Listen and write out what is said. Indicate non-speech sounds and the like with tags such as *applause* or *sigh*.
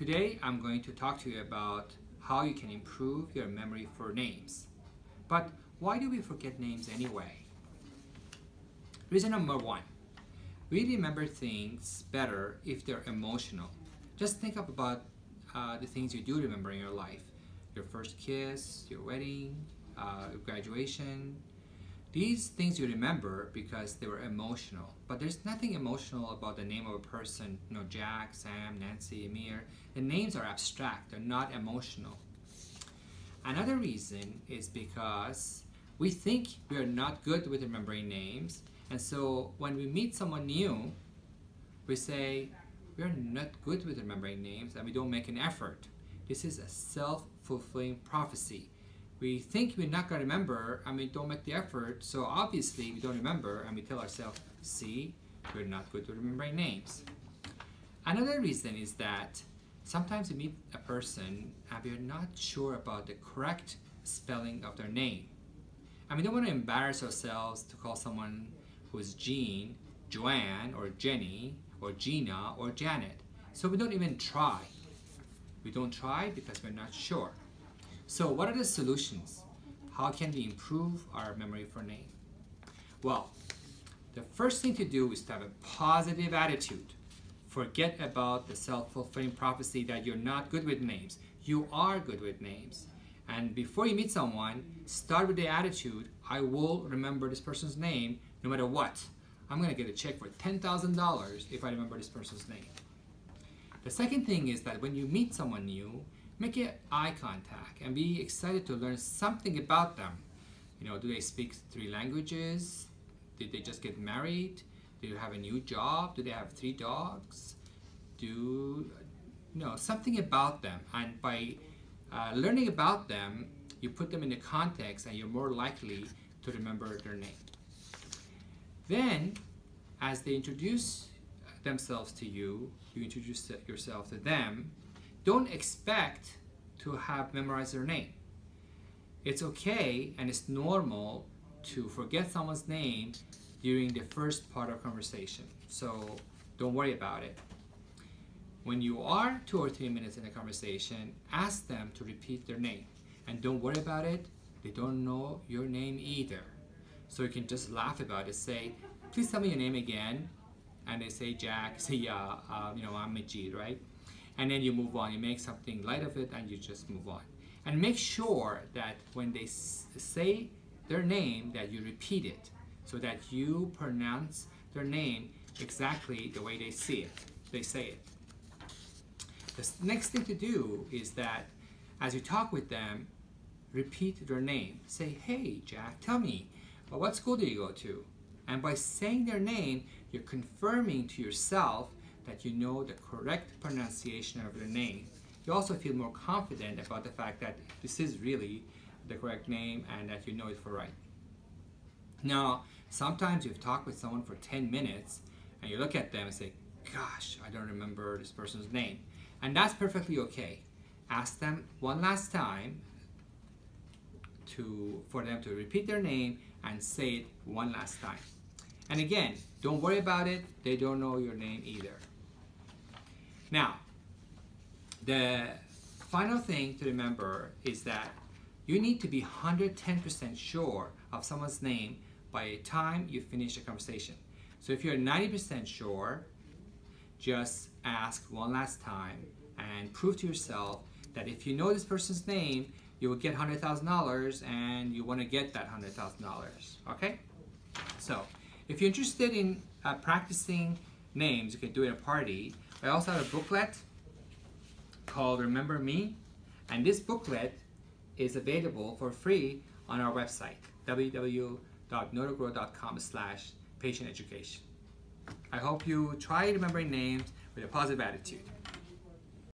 Today I'm going to talk to you about how you can improve your memory for names. But why do we forget names anyway? Reason number one, we remember things better if they're emotional. Just think about uh, the things you do remember in your life. Your first kiss, your wedding, uh, graduation, these things you remember because they were emotional, but there's nothing emotional about the name of a person, you know, Jack, Sam, Nancy, Amir. The names are abstract, they're not emotional. Another reason is because we think we are not good with remembering names, and so when we meet someone new, we say, we're not good with remembering names and we don't make an effort. This is a self-fulfilling prophecy we think we're not going to remember and we don't make the effort, so obviously we don't remember and we tell ourselves, see, we're not good with remembering names. Another reason is that sometimes we meet a person and we're not sure about the correct spelling of their name. And we don't want to embarrass ourselves to call someone who's Jean, Joanne, or Jenny, or Gina, or Janet. So we don't even try. We don't try because we're not sure. So what are the solutions? How can we improve our memory for name? Well, the first thing to do is to have a positive attitude. Forget about the self-fulfilling prophecy that you're not good with names. You are good with names. And before you meet someone, start with the attitude, I will remember this person's name no matter what. I'm gonna get a check for $10,000 if I remember this person's name. The second thing is that when you meet someone new, make eye contact and be excited to learn something about them. You know, do they speak three languages? Did they just get married? Do you have a new job? Do they have three dogs? Do, you know, something about them. And by uh, learning about them, you put them in the context and you're more likely to remember their name. Then, as they introduce themselves to you, you introduce yourself to them, don't expect to have memorized their name. It's okay and it's normal to forget someone's name during the first part of conversation. So don't worry about it. When you are two or three minutes in a conversation, ask them to repeat their name. And don't worry about it, they don't know your name either. So you can just laugh about it, say, please tell me your name again. And they say Jack, *laughs* say, yeah, uh, you know, I'm Majid, right? And then you move on. You make something light of it and you just move on. And make sure that when they say their name that you repeat it so that you pronounce their name exactly the way they see it, they say it. The next thing to do is that as you talk with them, repeat their name. Say, hey, Jack, tell me, uh, what school do you go to? And by saying their name, you're confirming to yourself that you know the correct pronunciation of your name. You also feel more confident about the fact that this is really the correct name and that you know it for right. Now, sometimes you've talked with someone for 10 minutes and you look at them and say, gosh, I don't remember this person's name. And that's perfectly okay. Ask them one last time to, for them to repeat their name and say it one last time. And again, don't worry about it. They don't know your name either. Now, the final thing to remember is that you need to be 110% sure of someone's name by the time you finish the conversation. So if you're 90% sure, just ask one last time and prove to yourself that if you know this person's name, you will get $100,000 and you want to get that $100,000, okay? So, if you're interested in uh, practicing names, you can do it at a party. I also have a booklet called Remember Me, and this booklet is available for free on our website, www.neurogrow.com slash patient education. I hope you try remembering names with a positive attitude.